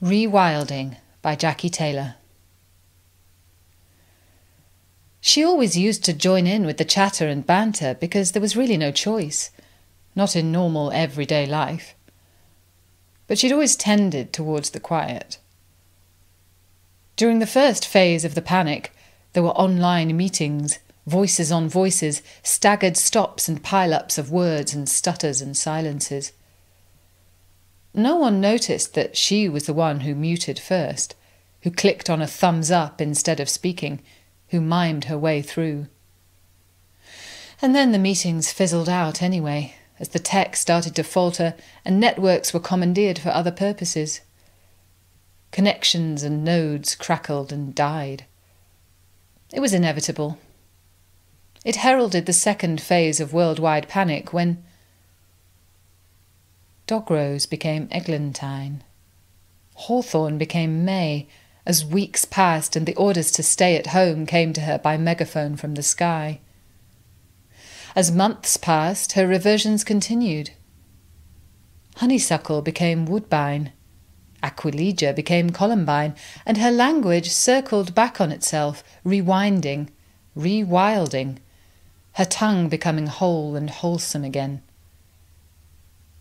Rewilding by Jackie Taylor. She always used to join in with the chatter and banter because there was really no choice, not in normal everyday life. But she'd always tended towards the quiet. During the first phase of the panic, there were online meetings, voices on voices, staggered stops and pile ups of words and stutters and silences. No one noticed that she was the one who muted first, who clicked on a thumbs up instead of speaking, who mimed her way through. And then the meetings fizzled out anyway, as the tech started to falter and networks were commandeered for other purposes. Connections and nodes crackled and died. It was inevitable. It heralded the second phase of worldwide panic when Dogrose became Eglantine. Hawthorn became May, as weeks passed and the orders to stay at home came to her by megaphone from the sky. As months passed, her reversions continued. Honeysuckle became Woodbine. Aquilegia became Columbine, and her language circled back on itself, rewinding, rewilding, her tongue becoming whole and wholesome again.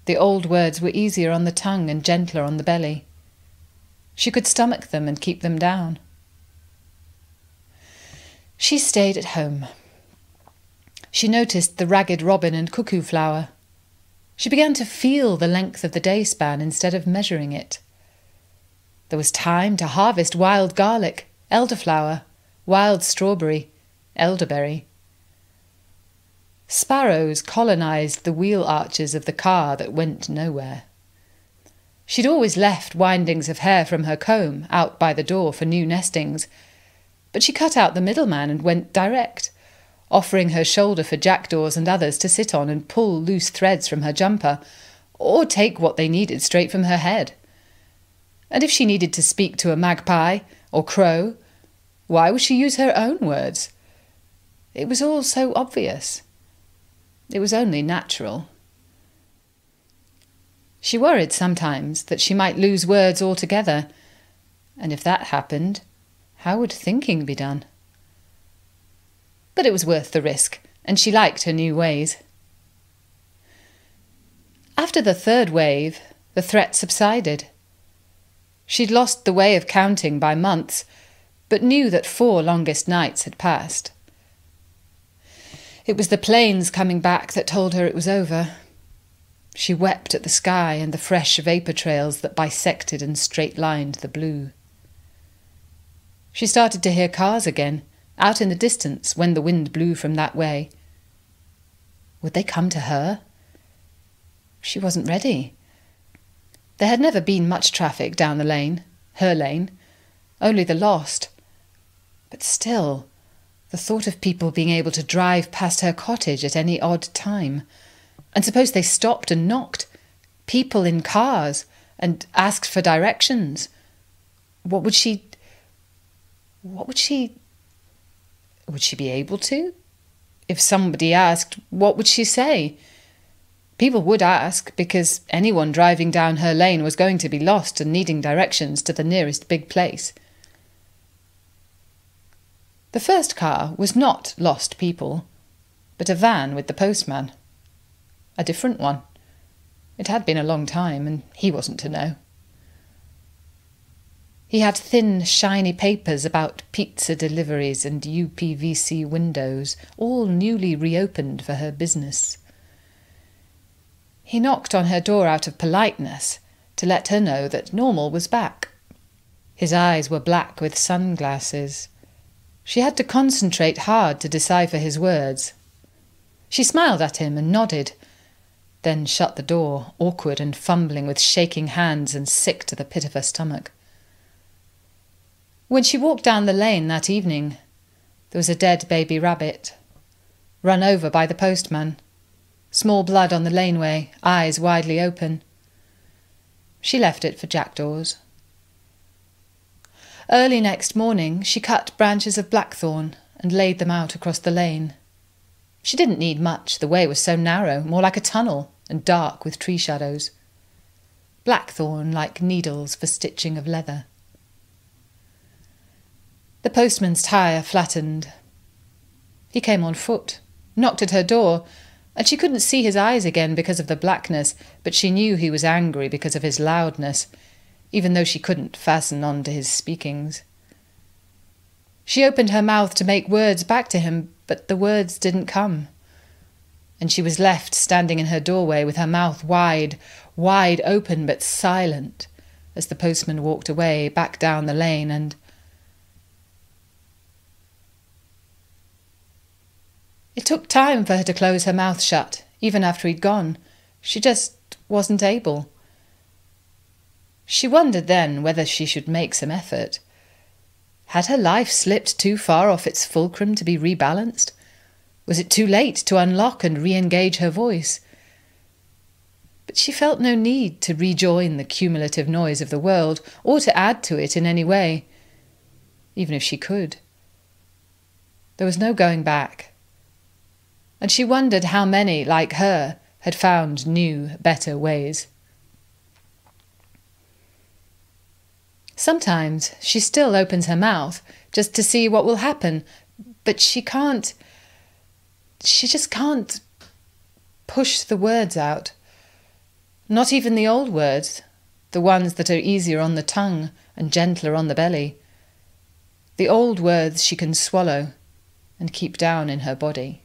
The old words were easier on the tongue and gentler on the belly. She could stomach them and keep them down. She stayed at home. She noticed the ragged robin and cuckoo flower. She began to feel the length of the day span instead of measuring it. There was time to harvest wild garlic, elderflower, wild strawberry, elderberry. Sparrows colonized the wheel arches of the car that went nowhere. She'd always left windings of hair from her comb out by the door for new nestings, but she cut out the middleman and went direct, offering her shoulder for jackdaws and others to sit on and pull loose threads from her jumper, or take what they needed straight from her head. And if she needed to speak to a magpie or crow, why would she use her own words? It was all so obvious. It was only natural. She worried sometimes that she might lose words altogether, and if that happened, how would thinking be done? But it was worth the risk, and she liked her new ways. After the third wave, the threat subsided. She'd lost the way of counting by months, but knew that four longest nights had passed. It was the planes coming back that told her it was over. She wept at the sky and the fresh vapour trails that bisected and straight lined the blue. She started to hear cars again, out in the distance when the wind blew from that way. Would they come to her? She wasn't ready. There had never been much traffic down the lane, her lane, only the lost. But still, the thought of people being able to drive past her cottage at any odd time. And suppose they stopped and knocked, people in cars, and asked for directions. What would she. What would she. Would she be able to? If somebody asked, what would she say? People would ask, because anyone driving down her lane was going to be lost and needing directions to the nearest big place. The first car was not lost people, but a van with the postman. A different one. It had been a long time, and he wasn't to know. He had thin, shiny papers about pizza deliveries and UPVC windows, all newly reopened for her business. He knocked on her door out of politeness to let her know that Normal was back. His eyes were black with sunglasses. She had to concentrate hard to decipher his words. She smiled at him and nodded, then shut the door, awkward and fumbling with shaking hands and sick to the pit of her stomach. When she walked down the lane that evening, there was a dead baby rabbit, run over by the postman, small blood on the laneway, eyes widely open. She left it for jackdaws. Early next morning, she cut branches of blackthorn and laid them out across the lane. She didn't need much, the way was so narrow, more like a tunnel, and dark with tree shadows. blackthorn like needles for stitching of leather. The postman's tire flattened. He came on foot, knocked at her door, and she couldn't see his eyes again because of the blackness, but she knew he was angry because of his loudness, even though she couldn't fasten on to his speakings. She opened her mouth to make words back to him, but the words didn't come. And she was left standing in her doorway with her mouth wide, wide open but silent, as the postman walked away back down the lane and It took time for her to close her mouth shut, even after he'd gone. She just wasn't able. She wondered then whether she should make some effort. Had her life slipped too far off its fulcrum to be rebalanced? Was it too late to unlock and re engage her voice? But she felt no need to rejoin the cumulative noise of the world or to add to it in any way, even if she could. There was no going back and she wondered how many, like her, had found new, better ways. Sometimes she still opens her mouth just to see what will happen, but she can't. She just can't push the words out. Not even the old words, the ones that are easier on the tongue and gentler on the belly. The old words she can swallow and keep down in her body.